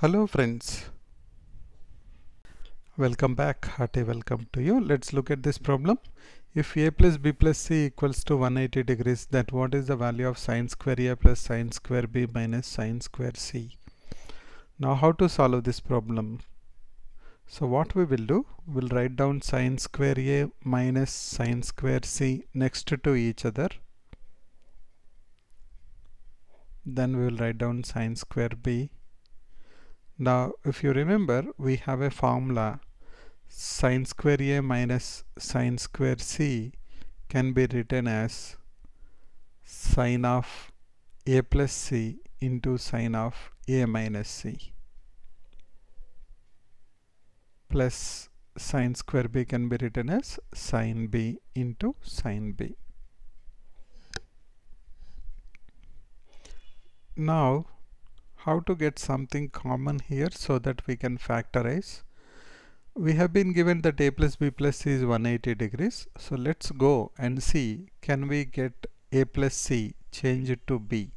Hello friends. Welcome back. Hearty welcome to you. Let's look at this problem. If a plus b plus c equals to 180 degrees, then what is the value of sine square a plus sine square b minus sine square c? Now how to solve this problem? So what we will do, we'll write down sine square a minus sine square c next to each other. Then we will write down sine square b now if you remember we have a formula sine square a minus sine square c can be written as sine of a plus c into sine of a minus c plus sine square b can be written as sine b into sine b. Now how to get something common here so that we can factorize. We have been given that a plus b plus c is 180 degrees. So let's go and see can we get a plus c change it to b?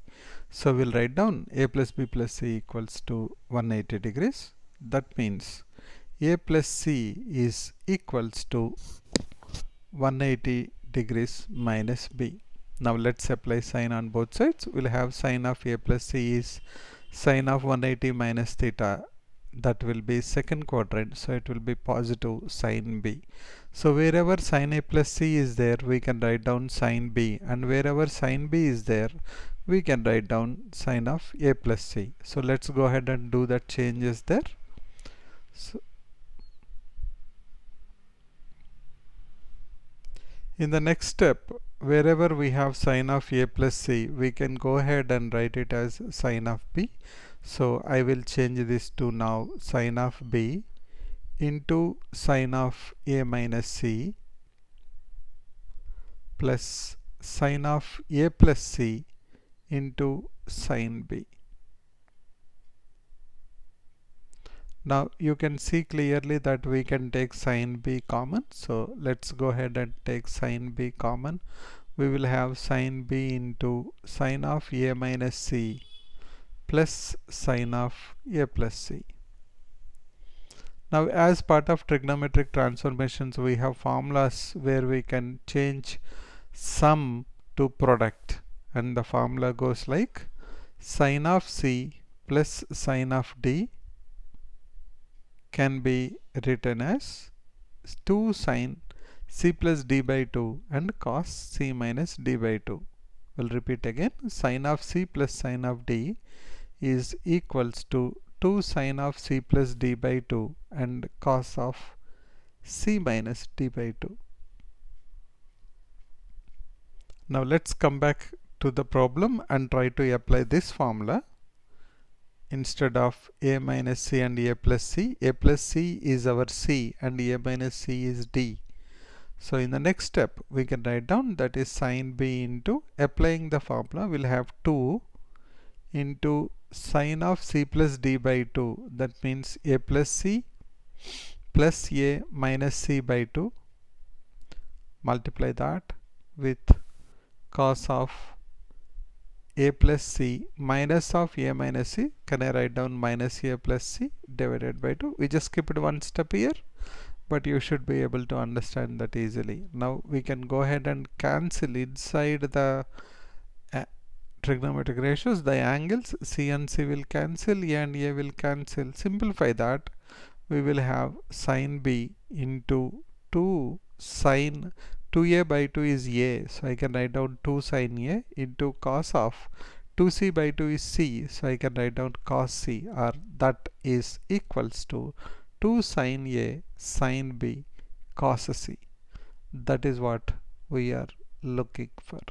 So we'll write down a plus b plus c equals to 180 degrees. That means a plus c is equals to 180 degrees minus b. Now let's apply sine on both sides. We'll have sine of a plus c is sine of 180 minus theta that will be second quadrant so it will be positive sine b. So wherever sine a plus c is there we can write down sine b and wherever sine b is there we can write down sine of a plus c. So let's go ahead and do that changes there. So in the next step wherever we have sine of a plus c we can go ahead and write it as sine of b. So I will change this to now sine of b into sine of a minus c plus sine of a plus c into sine b now you can see clearly that we can take sine b common. So let's go ahead and take sine b common. We will have sine b into sine of a minus c plus sine of a plus c. Now as part of trigonometric transformations we have formulas where we can change sum to product. And the formula goes like sine of c plus sine of d can be written as 2 sine c plus d by 2 and cos c minus d by 2. We'll repeat again sine of c plus sine of d is equals to 2 sine of c plus d by 2 and cos of c minus d by 2. Now let's come back to the problem and try to apply this formula instead of a minus c and a plus c a plus c is our c and a minus c is d. So in the next step we can write down that is sine b into applying the formula we'll have 2 into sine of c plus d by 2 that means a plus c plus a minus c by 2 multiply that with cos of a plus c minus of a minus c. Can I write down minus a plus c divided by 2 we just skipped one step here but you should be able to understand that easily. Now we can go ahead and cancel inside the uh, trigonometric ratios. The angles c and c will cancel a and a will cancel. Simplify that. We will have sine b into 2 sine 2a by 2 is a so I can write down 2 sine a into cos of 2c by 2 is c so I can write down cos c or that is equals to 2 sine a sine b cos c. That is what we are looking for